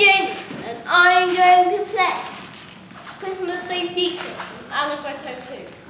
Jamie, and I'm going to play Christmas Day Secret from Allegretto 2.